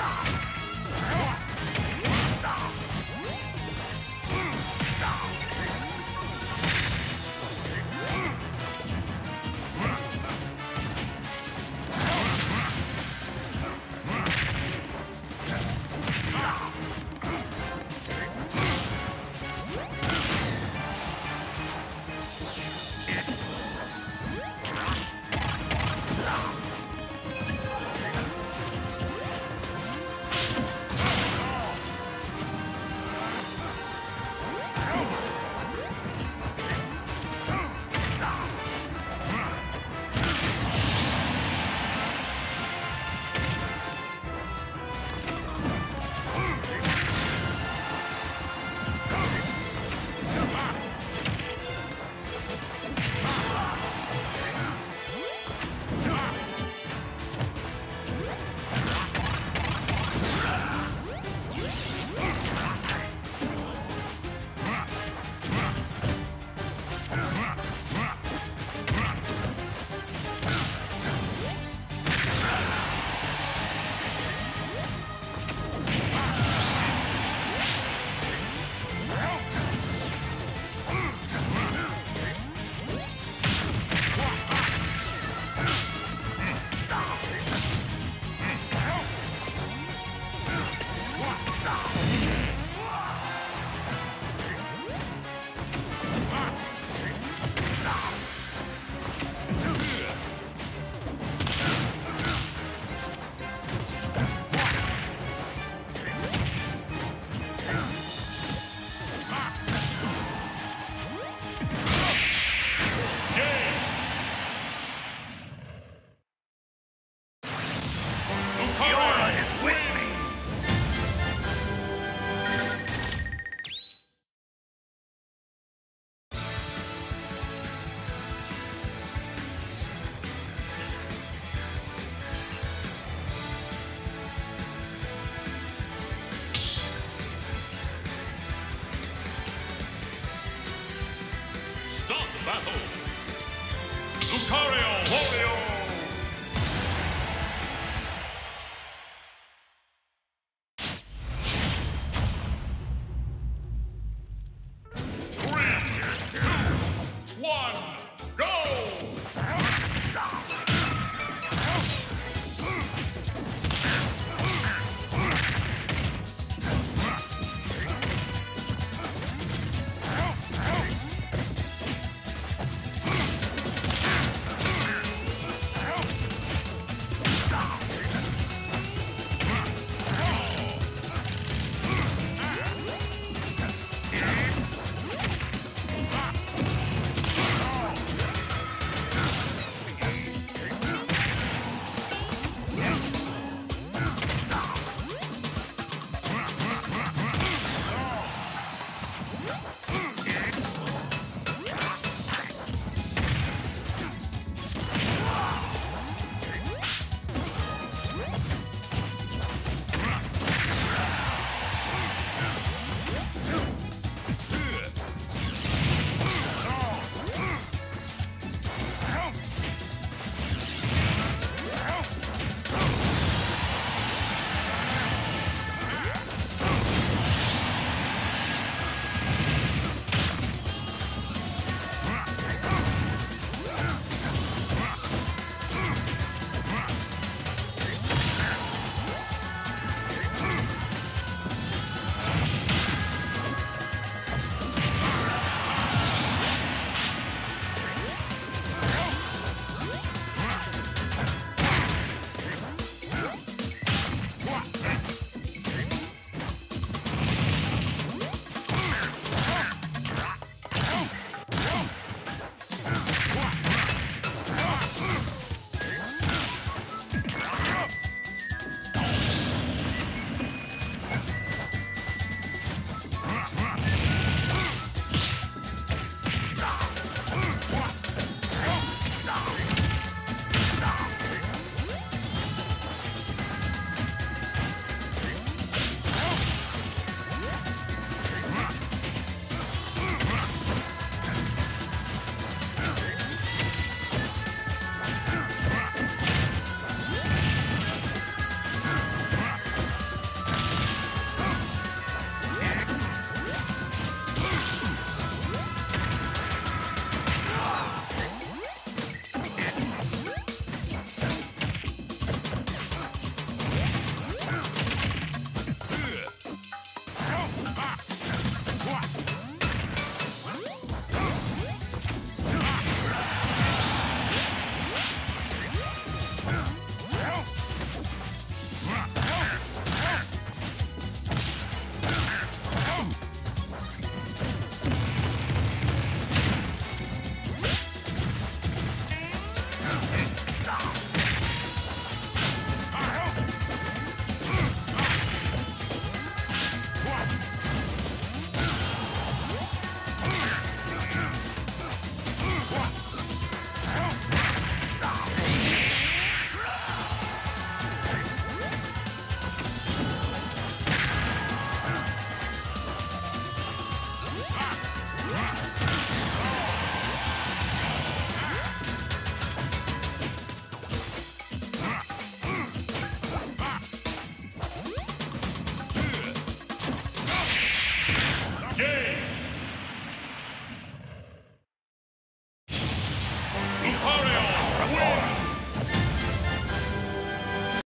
die! Dog Battle. Lucario Warrior.